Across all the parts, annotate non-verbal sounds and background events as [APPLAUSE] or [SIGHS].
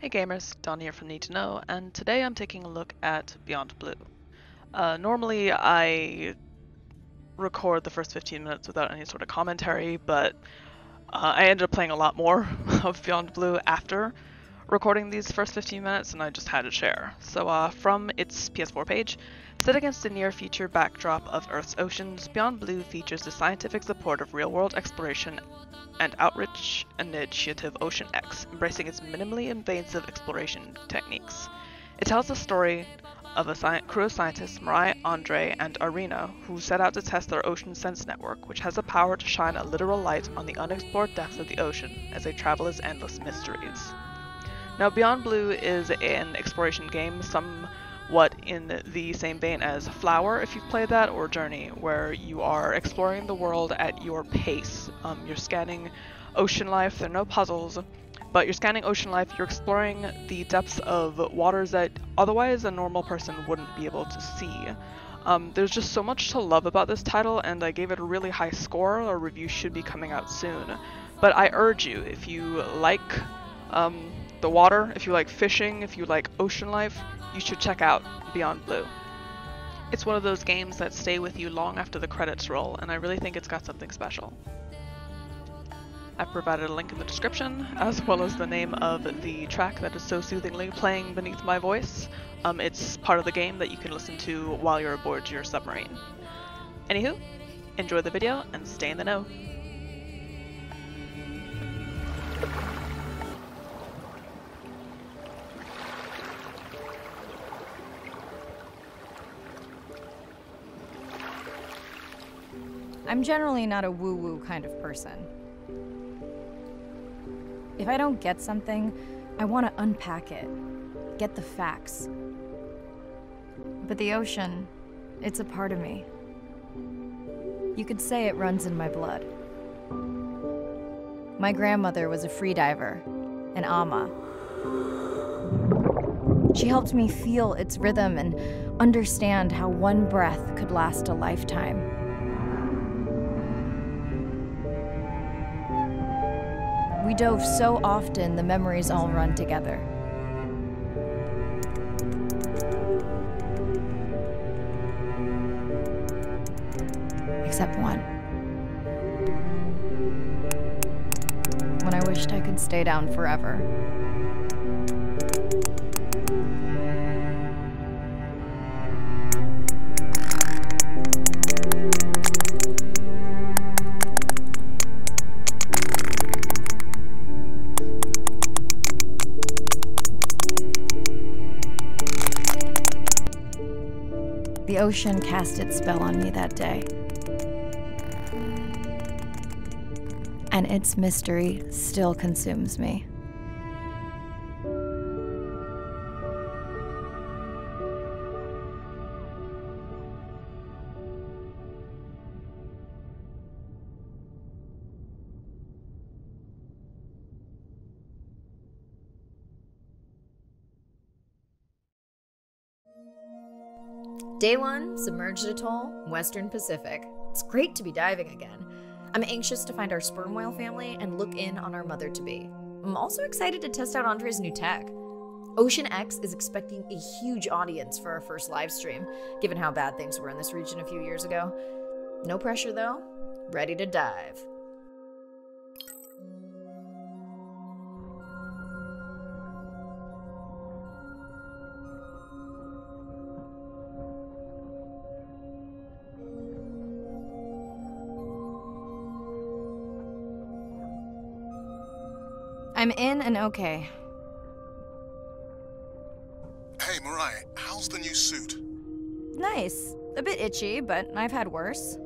Hey gamers, Don here from Need to Know, and today I'm taking a look at Beyond Blue. Uh, normally I record the first 15 minutes without any sort of commentary, but uh, I ended up playing a lot more [LAUGHS] of Beyond Blue after recording these first 15 minutes, and I just had to share. So uh, from its PS4 page, set against the near future backdrop of Earth's oceans, Beyond Blue features the scientific support of real-world exploration and outreach initiative Ocean X, embracing its minimally invasive exploration techniques. It tells the story of a sci- crew of scientists, Mirai, Andre, and Irina, who set out to test their ocean sense network, which has the power to shine a literal light on the unexplored depths of the ocean as they travel its endless mysteries. Now, Beyond Blue is an exploration game, somewhat in the same vein as Flower, if you've played that, or Journey, where you are exploring the world at your pace. Um, you're scanning ocean life, there are no puzzles, but you're scanning ocean life, you're exploring the depths of waters that otherwise a normal person wouldn't be able to see. Um, there's just so much to love about this title, and I gave it a really high score. A review should be coming out soon. But I urge you, if you like um, the water, if you like fishing, if you like ocean life, you should check out Beyond Blue. It's one of those games that stay with you long after the credits roll, and I really think it's got something special. I've provided a link in the description, [LAUGHS] as well as the name of the track that is so soothingly playing beneath my voice. Um, it's part of the game that you can listen to while you're aboard your submarine. Anywho, enjoy the video and stay in the know. I'm generally not a woo woo kind of person. If I don't get something, I want to unpack it, get the facts. But the ocean, it's a part of me. You could say it runs in my blood. My grandmother was a freediver, an ama. She helped me feel its rhythm and understand how one breath could last a lifetime. We dove so often, the memories all run together. Except one. When I wished I could stay down forever. Ocean cast its spell on me that day. And its mystery still consumes me. Day one, submerged atoll, Western Pacific. It's great to be diving again. I'm anxious to find our sperm whale family and look in on our mother to be. I'm also excited to test out Andre's new tech. Ocean X is expecting a huge audience for our first live stream, given how bad things were in this region a few years ago. No pressure though, ready to dive. I'm in and okay. Hey, Mirai, how's the new suit? Nice. A bit itchy, but I've had worse.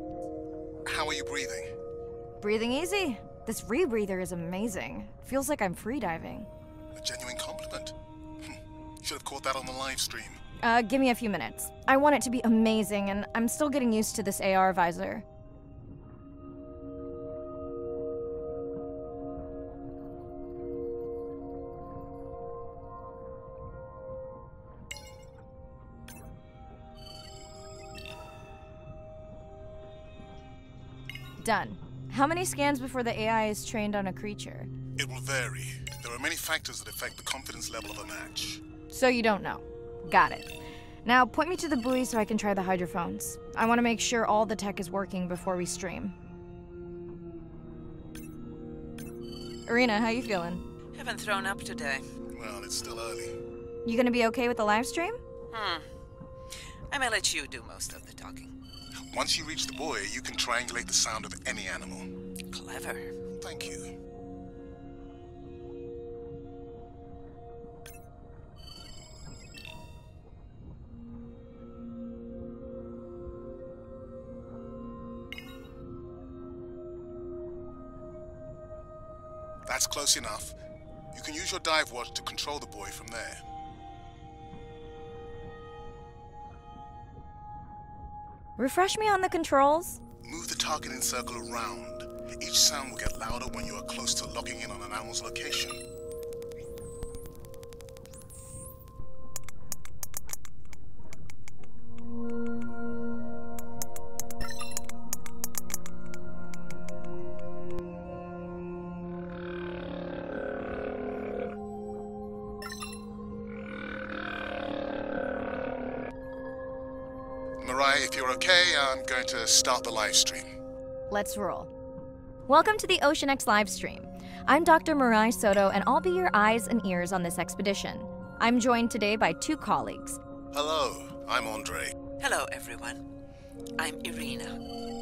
How are you breathing? Breathing easy. This rebreather is amazing. Feels like I'm free diving. A genuine compliment. Hmm, Should have caught that on the live stream. Uh, give me a few minutes. I want it to be amazing, and I'm still getting used to this AR visor. Done. How many scans before the AI is trained on a creature? It will vary, There are many factors that affect the confidence level of a match. So you don't know. Got it. Now, point me to the buoy so I can try the hydrophones. I want to make sure all the tech is working before we stream. Irina, how you feeling? Haven't thrown up today. Well, it's still early. You gonna be okay with the live stream? Hmm. I may let you do most of the talking. Once you reach the buoy, you can triangulate the sound of any animal. Clever. Thank you. That's close enough. You can use your dive watch to control the buoy from there. Refresh me on the controls? Move the targeting circle around. Each sound will get louder when you are close to locking in on an animal's location. Mirai, if you're okay, I'm going to start the live stream. Let's roll. Welcome to the Ocean X live stream. I'm Dr. Mirai Soto, and I'll be your eyes and ears on this expedition. I'm joined today by two colleagues. Hello, I'm Andre. Hello, everyone. I'm Irina.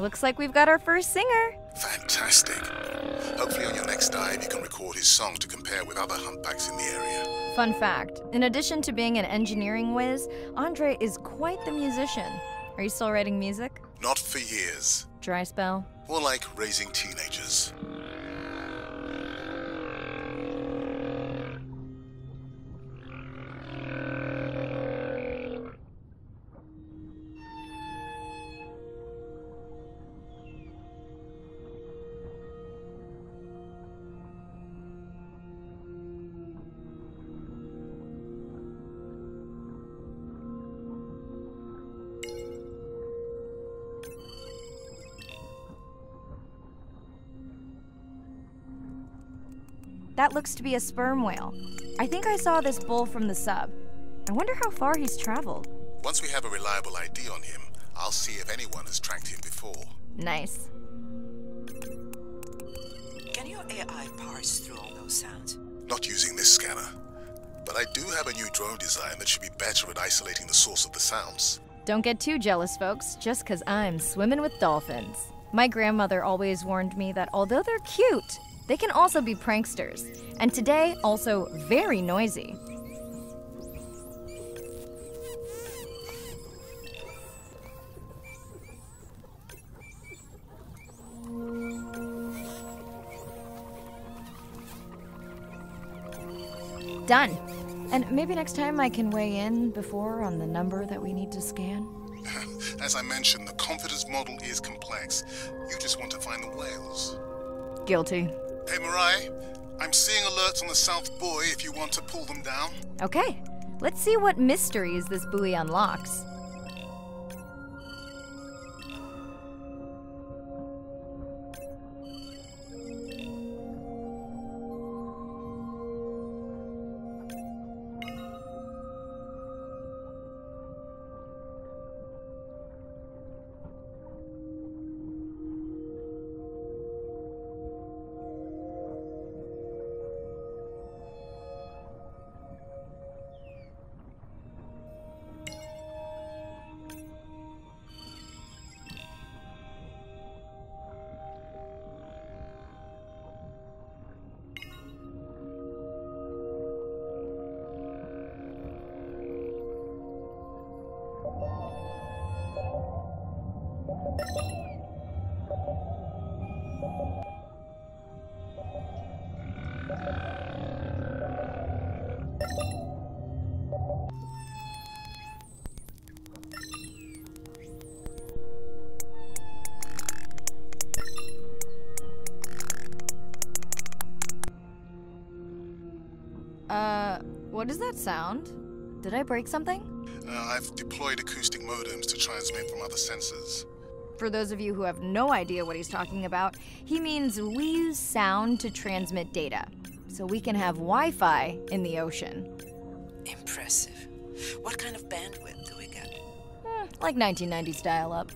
Looks like we've got our first singer. Fantastic. Hopefully, on your next dive, you can record his song to compare with other humpbacks in the area. Fun fact in addition to being an engineering whiz, Andre is quite the musician. Are you still writing music? Not for years. Dry spell? More like raising teenagers. That looks to be a sperm whale. I think I saw this bull from the sub. I wonder how far he's traveled. Once we have a reliable ID on him, I'll see if anyone has tracked him before. Nice. Can your AI parse through all those sounds? Not using this scanner. But I do have a new drone design that should be better at isolating the source of the sounds. Don't get too jealous, folks, just 'cause I'm swimming with dolphins. My grandmother always warned me that although they're cute, they can also be pranksters. And today, also very noisy. Done. And maybe next time I can weigh in before on the number that we need to scan. [LAUGHS] As I mentioned, the confidence model is complex. You just want to find the whales. Guilty. Hey, Mirai, I'm seeing alerts on the South Buoy if you want to pull them down. Okay, let's see what mysteries this buoy unlocks. What does that sound? Did I break something? Uh, I've deployed acoustic modems to transmit from other sensors. For those of you who have no idea what he's talking about, he means we use sound to transmit data. So we can have Wi Fi in the ocean. Impressive. What kind of bandwidth do we get? Eh, like 1990s dial up.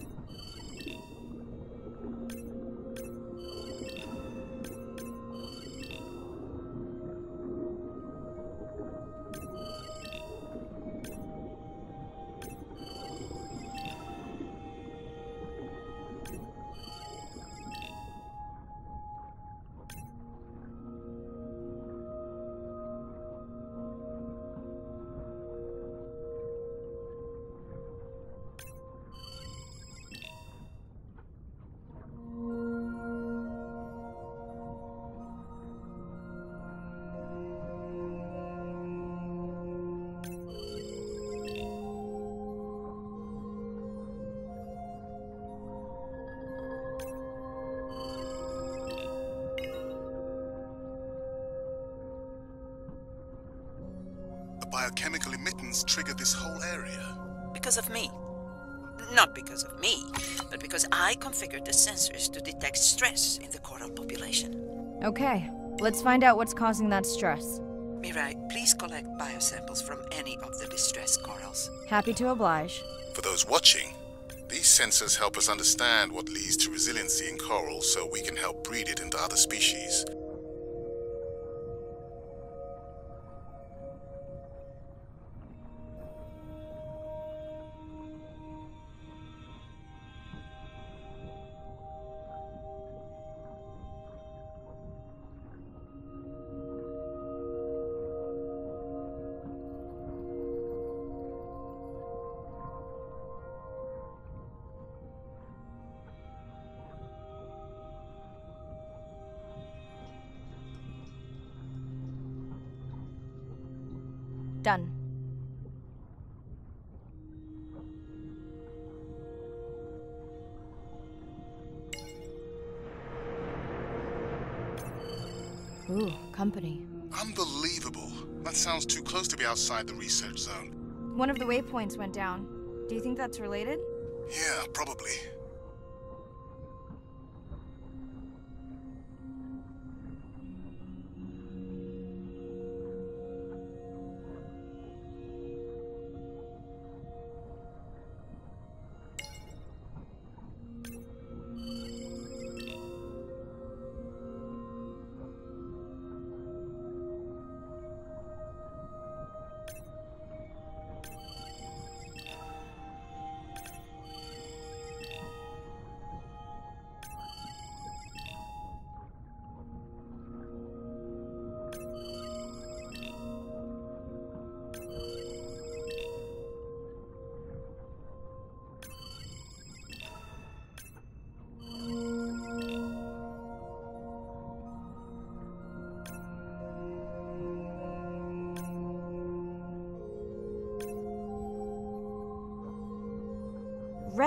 Biochemical emittance triggered this whole area. Because of me. Not because of me, but because I configured the sensors to detect stress in the coral population. Okay, let's find out what's causing that stress. Mirai, please collect biosamples from any of the distressed corals. Happy to oblige. For those watching, these sensors help us understand what leads to resiliency in coral so we can help breed it into other species. Done. Ooh, company. Unbelievable. That sounds too close to be outside the research zone. One of the waypoints went down. Do you think that's related? Yeah, probably.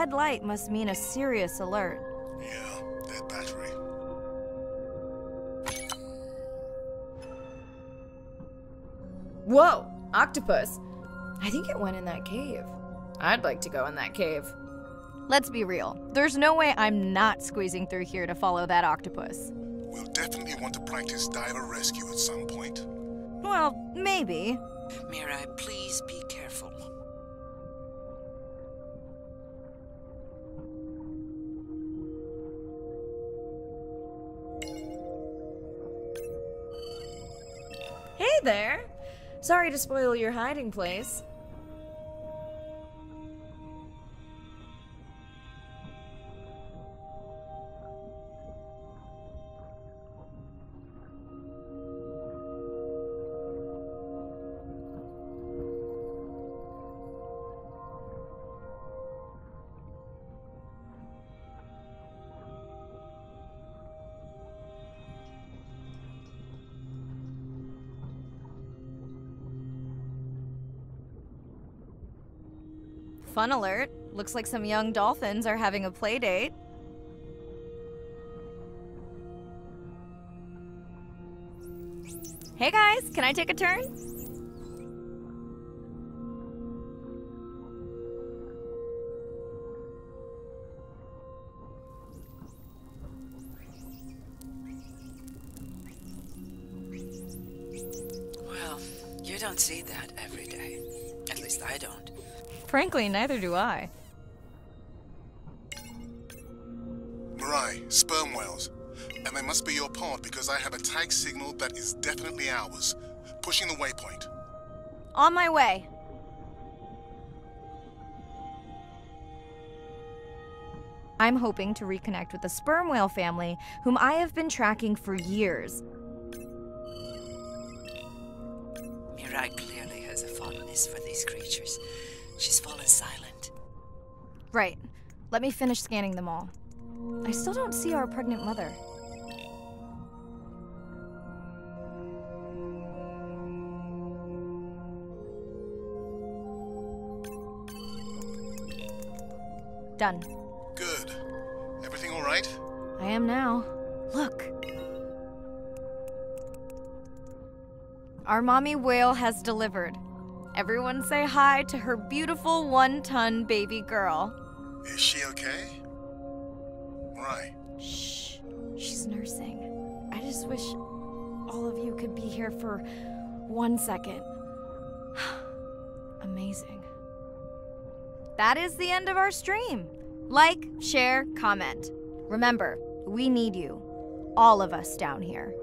Red light must mean a serious alert. Yeah, dead battery. Whoa, octopus. I think it went in that cave. I'd like to go in that cave. Let's be real. There's no way I'm not squeezing through here to follow that octopus. We'll definitely want to practice diver rescue at some point. Well, maybe. Mirai, please be careful. There. Sorry to spoil your hiding place. Fun alert. Looks like some young dolphins are having a play date. Hey guys, can I take a turn? Well, you don't see that every day. At least I don't. Frankly, neither do I. Mirai, sperm whales. And they must be your pod because I have a tag signal that is definitely ours. Pushing the waypoint. On my way. I'm hoping to reconnect with the sperm whale family, whom I have been tracking for years. Mirai clearly has a fondness for these creatures. She's fallen silent. Right. Let me finish scanning them all. I still don't see our pregnant mother. Done. Good. Everything all right? I am now. Look. Our mommy whale has delivered. Everyone say hi to her beautiful one ton baby girl. Is she okay? Mirai, Shh. She's nursing. I just wish all of you could be here for one second. [SIGHS] Amazing. That is the end of our stream. Like, share, comment. Remember, we need you. All of us down here.